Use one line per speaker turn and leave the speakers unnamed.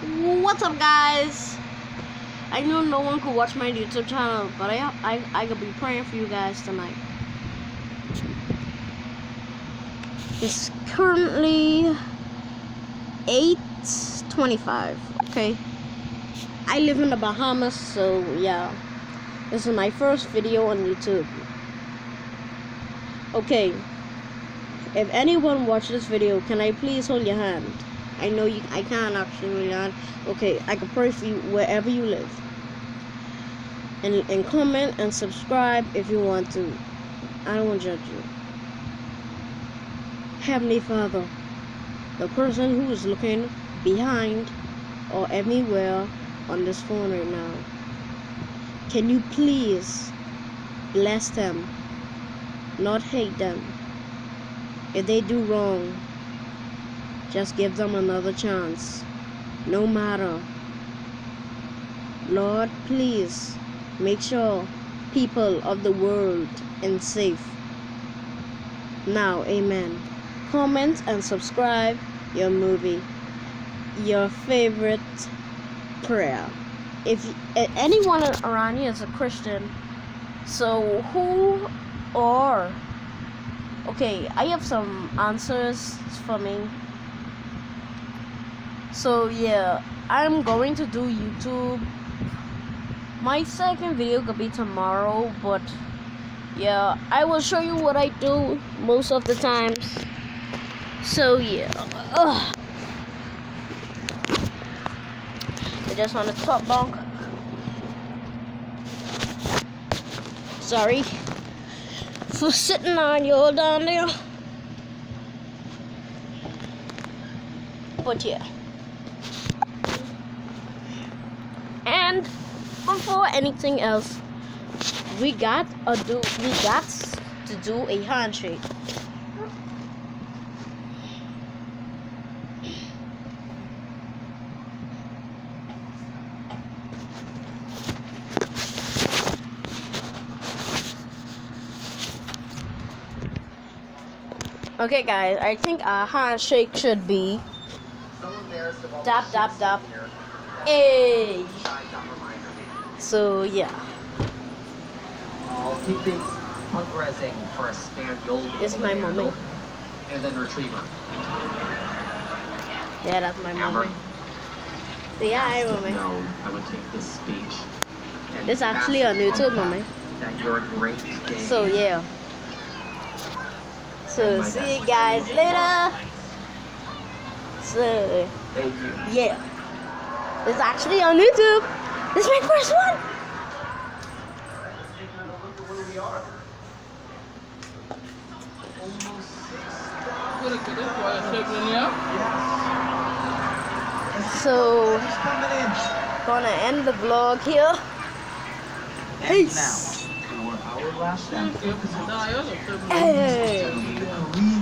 What's up, guys? I know no one could watch my YouTube channel, but I I I could be praying for you guys tonight. It's currently 8:25. Okay. I live in the Bahamas, so yeah. This is my first video on YouTube. Okay. If anyone watched this video, can I please hold your hand? I know you. I can't actually your. Okay, I can pray for you wherever you live. And and comment and subscribe if you want to. I don't want to judge you. Heavenly Father, the person who is looking behind or anywhere on this phone right now, can you please bless them, not hate them? If they do wrong, just give them another chance. No matter. Lord, please make sure people of the world is safe. Now, amen. Comment and subscribe your movie, your favorite prayer. If anyone around you is a Christian, so who or okay, I have some answers for me. So yeah, I'm going to do YouTube. My second video could be tomorrow, but yeah, I will show you what I do most of the times. So yeah, Ugh. I just want to top bunk. Sorry for sitting on you down there. But yeah. And before anything else, we got a do we got to do a handshake. Okay, guys, I think a handshake should be dap dap dap. Hey. So yeah.
I'll keep things progressing for a spaniel.
It's my mommy.
And then retriever.
Yeah, that's my
Amber.
mommy. Yeah, I mommy.
No, I would take this speech.
It's actually on YouTube,
on
mommy.
That you're a great day.
So yeah. So see you guys later. So
Thank you.
yeah. It's actually on YouTube. This is my first one. So gonna end the vlog here. Peace.
Now, for our last anthem,
Hey.
we